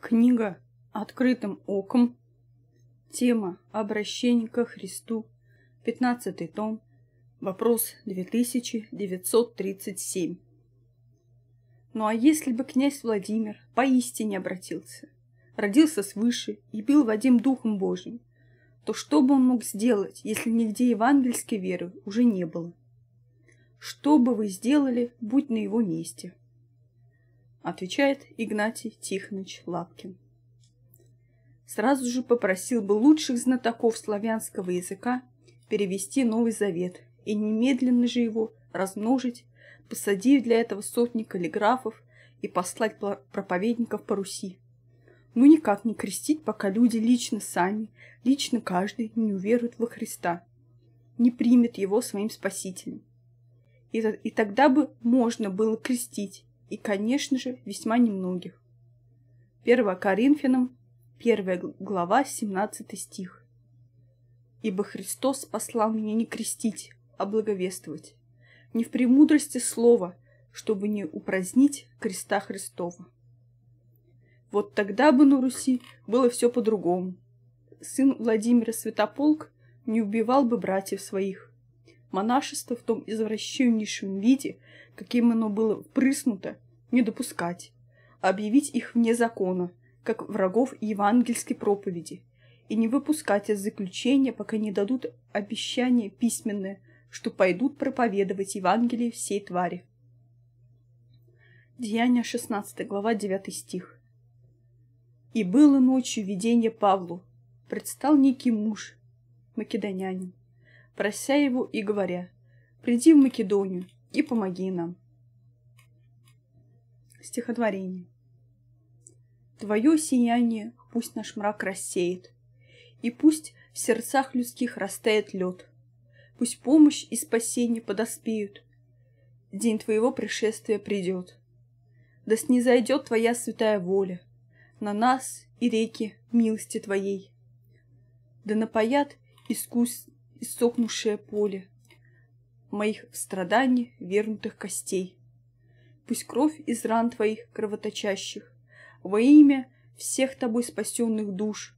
Книга «Открытым оком». Тема «Обращение ко Христу». 15 том. Вопрос 2937. Ну а если бы князь Владимир поистине обратился, родился свыше и был Вадим Духом Божьим, то что бы он мог сделать, если нигде евангельской веры уже не было? Что бы вы сделали, будь на его месте? Отвечает Игнатий Тихонович Лапкин. Сразу же попросил бы лучших знатоков славянского языка перевести Новый Завет и немедленно же его размножить, посадив для этого сотни каллиграфов и послать проповедников по Руси. Ну никак не крестить, пока люди лично сами, лично каждый не уверует во Христа, не примет его своим спасителем. И, и тогда бы можно было крестить, и, конечно же, весьма немногих. 1 Коринфянам, 1 глава, 17 стих. «Ибо Христос послал меня не крестить, а благовествовать, не в премудрости слова, чтобы не упразднить креста Христова». Вот тогда бы на Руси было все по-другому. Сын Владимира Святополк не убивал бы братьев своих. Монашество в том извращеннейшем виде, каким оно было впрыснуто, не допускать, объявить их вне закона, как врагов евангельской проповеди, и не выпускать из заключения, пока не дадут обещание письменное, что пойдут проповедовать Евангелие всей твари. Деяние 16 глава 9 стих. «И было ночью видение Павлу, предстал некий муж, македонянин, прося его и говоря, «Приди в Македонию и помоги нам». Стихотворение. Твое сияние пусть наш мрак рассеет, И пусть в сердцах людских растает лед, Пусть помощь и спасение подоспеют, День твоего пришествия придет. Да снизойдет твоя святая воля На нас и реки милости твоей, Да напоят искус иссохнувшее поле Моих страданий вернутых костей. Пусть кровь из ран твоих кровоточащих во имя всех тобой спасенных душ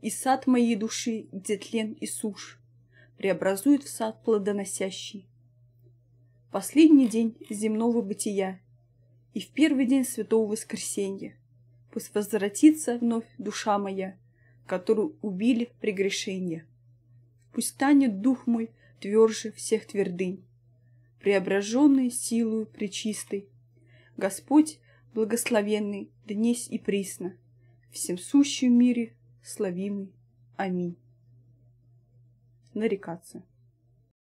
и сад моей души, где тлен и сушь, преобразует в сад плодоносящий. Последний день земного бытия и в первый день святого воскресенья пусть возвратится вновь душа моя, которую убили прегрешения. Пусть станет дух мой тверже всех твердынь, преображенный силою пречистой, Господь благословенный днесь и присно, всем сущем мире славимый. Аминь. Нарекаться.